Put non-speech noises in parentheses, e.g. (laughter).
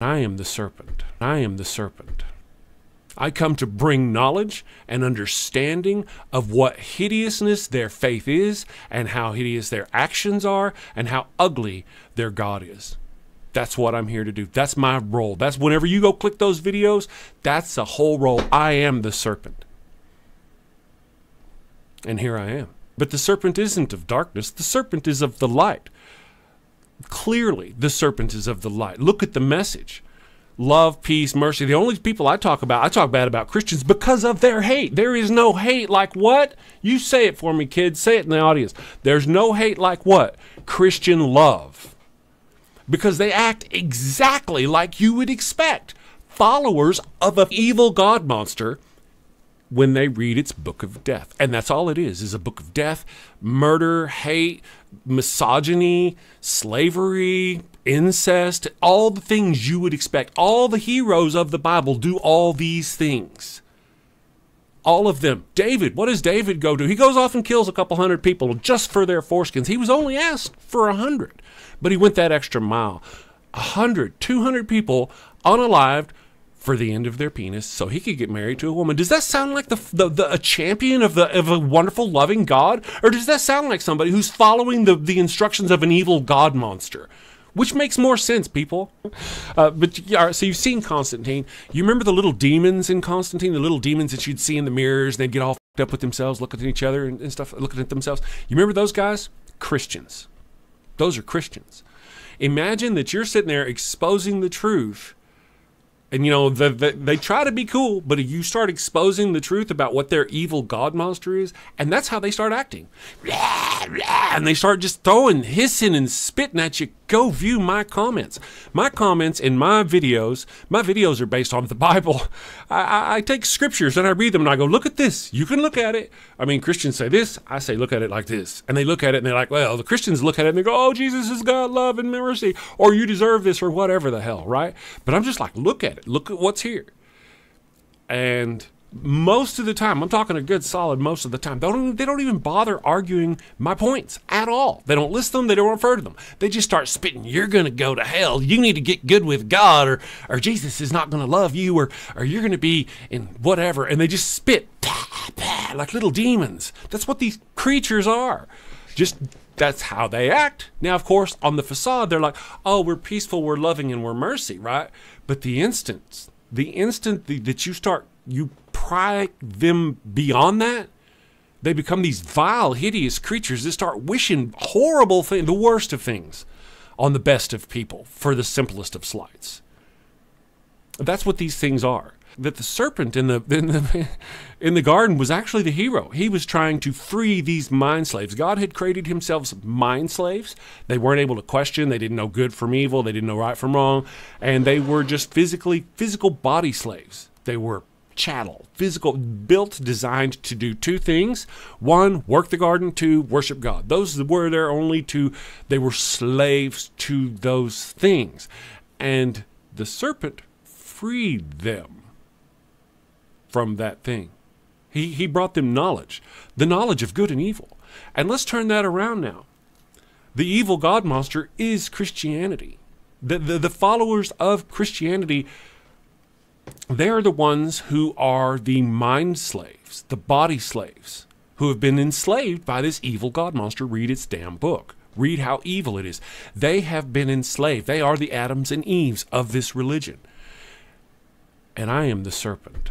I am the serpent. I am the serpent. I come to bring knowledge and understanding of what hideousness their faith is, and how hideous their actions are, and how ugly their God is. That's what I'm here to do. That's my role. That's whenever you go click those videos, that's the whole role. I am the serpent. And here I am. But the serpent isn't of darkness, the serpent is of the light. Clearly, the serpent is of the light. Look at the message love, peace, mercy. The only people I talk about, I talk bad about Christians because of their hate. There is no hate like what? You say it for me, kids. Say it in the audience. There's no hate like what? Christian love. Because they act exactly like you would expect. Followers of an evil God monster when they read its book of death. And that's all it is, is a book of death, murder, hate, misogyny, slavery, incest, all the things you would expect. All the heroes of the Bible do all these things. All of them. David, what does David go do? He goes off and kills a couple hundred people just for their foreskins. He was only asked for a hundred, but he went that extra mile. A hundred, two hundred people unalived for the end of their penis so he could get married to a woman. Does that sound like the, the, the, a champion of the of a wonderful loving God or does that sound like somebody who's following the the instructions of an evil god monster? Which makes more sense, people. Uh, but yeah, so you've seen Constantine. You remember the little demons in Constantine, the little demons that you'd see in the mirrors, and they'd get all up with themselves, looking at each other and, and stuff, looking at themselves. You remember those guys? Christians. Those are Christians. Imagine that you're sitting there exposing the truth and you know the, the, they try to be cool but you start exposing the truth about what their evil god monster is and that's how they start acting. And they start just throwing hissing and spitting at you go view my comments. My comments in my videos my videos are based on the bible. (laughs) I, I, I take scriptures and i read them and i go look at this. You can look at it. I mean christians say this i say look at it like this. And they look at it and they're like well the christians look at it and they go oh jesus is god love and mercy or you deserve this or whatever the hell right? But i'm just like look at it. Look at what's here. And most of the time, I'm talking a good solid most of the time, they don't, they don't even bother arguing my points at all. They don't list them, they don't refer to them. They just start spitting, you're going to go to hell. You need to get good with God, or, or Jesus is not going to love you, or, or you're going to be in whatever. And they just spit like little demons. That's what these creatures are. Just that's how they act. Now, of course, on the facade, they're like, oh, we're peaceful, we're loving, and we're mercy, right? But the instant, the instant that you start, you pry them beyond that, they become these vile, hideous creatures that start wishing horrible things, the worst of things, on the best of people for the simplest of slights. That's what these things are that the serpent in the in the (laughs) in the garden was actually the hero. He was trying to free these mind slaves. God had created himself mind slaves. They weren't able to question. They didn't know good from evil. They didn't know right from wrong, and they were just physically physical body slaves. They were chattel, physical, built, designed to do two things. One, work the garden. Two, worship God. Those were their only two. They were slaves to those things. And the serpent freed them from that thing. He, he brought them knowledge, the knowledge of good and evil. And let's turn that around now. The evil God monster is Christianity. The, the, the followers of Christianity, they're the ones who are the mind slaves, the body slaves, who have been enslaved by this evil God monster. Read its damn book. Read how evil it is. They have been enslaved. They are the Adams and Eves of this religion. And I am the serpent.